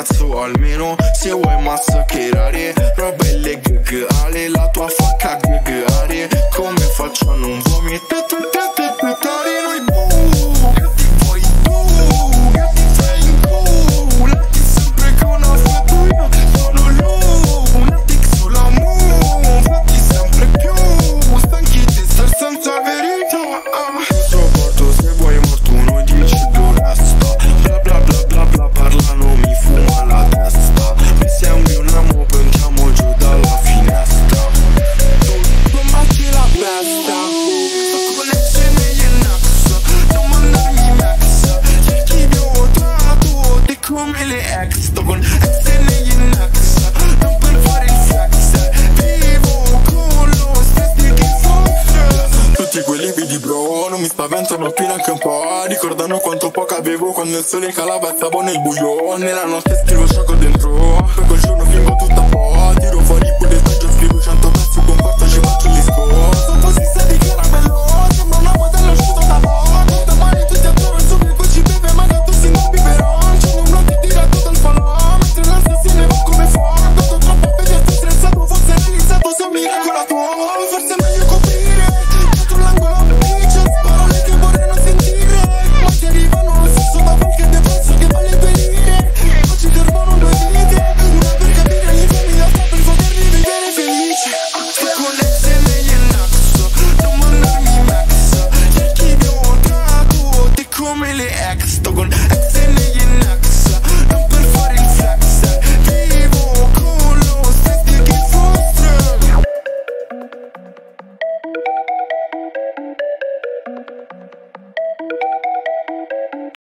cazzo almeno Se vuoi massacrare Robe le gg Ale La tua facca gg Come faccio a non vomitare? rovina un po' eh, Ricordando quanto poco avevo Quando il sole calava e boh, stavo nel buio. Nella notte scrivo sciocco dentro. Poi quel giorno fingo tutta po' Tiro fuori pure really ex তখন